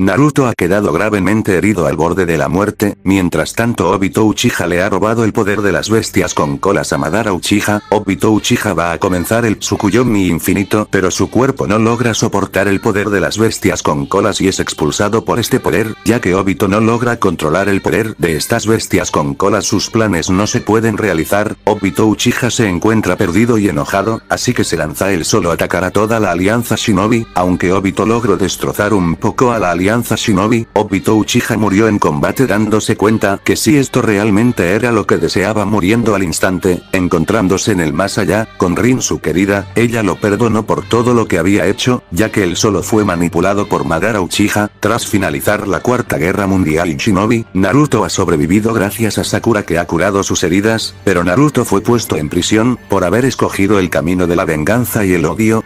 Naruto ha quedado gravemente herido al borde de la muerte, mientras tanto Obito Uchiha le ha robado el poder de las bestias con colas a Madara Uchiha, Obito Uchiha va a comenzar el Tsukuyomi infinito pero su cuerpo no logra soportar el poder de las bestias con colas y es expulsado por este poder, ya que Obito no logra controlar el poder de estas bestias con colas. Sus planes no se pueden realizar, Obito Uchiha se encuentra perdido y enojado, así que se lanza él solo a atacar a toda la alianza Shinobi, aunque Obito logró destrozar un poco a la alianza Shinobi, Obito Uchiha murió en combate dándose cuenta que si esto realmente era lo que deseaba muriendo al instante, encontrándose en el más allá, con Rin su querida, ella lo perdonó por todo lo que había hecho, ya que él solo fue manipulado por Madara Uchiha, tras finalizar la cuarta guerra mundial y Shinobi, Naruto ha sobrevivido gracias a Sakura que ha curado sus heridas, pero Naruto fue puesto en prisión, por haber escogido el camino de la venganza y el odio,